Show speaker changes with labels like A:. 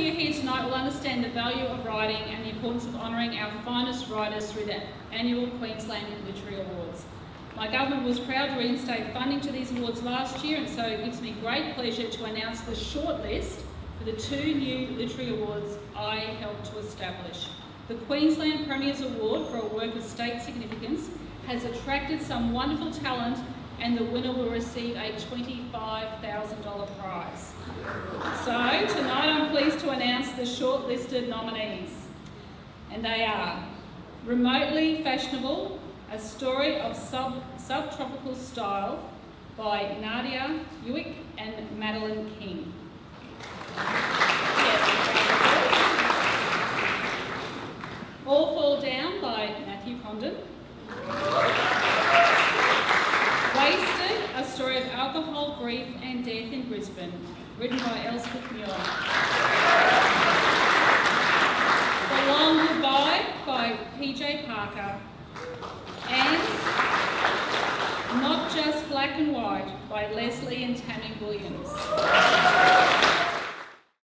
A: you here tonight will understand the value of writing and the importance of honouring our finest writers through the annual Queensland Literary Awards. My government was proud to reinstate funding to these awards last year and so it gives me great pleasure to announce the shortlist for the two new literary awards I helped to establish. The Queensland Premier's Award for a work of state significance has attracted some wonderful talent and the winner will receive a $25,000 prize. So tonight I'm pleased to announce the shortlisted nominees. And they are Remotely Fashionable, a story of sub subtropical style by Nadia Buick and Madeleine King. All Fall Down by Matthew Condon. Wasted, a story of alcohol, grief and death in Brisbane, written by Elspeth Muir. The Long Goodbye by P.J. Parker. And Not Just Black and White by Lesley and Tammy Williams.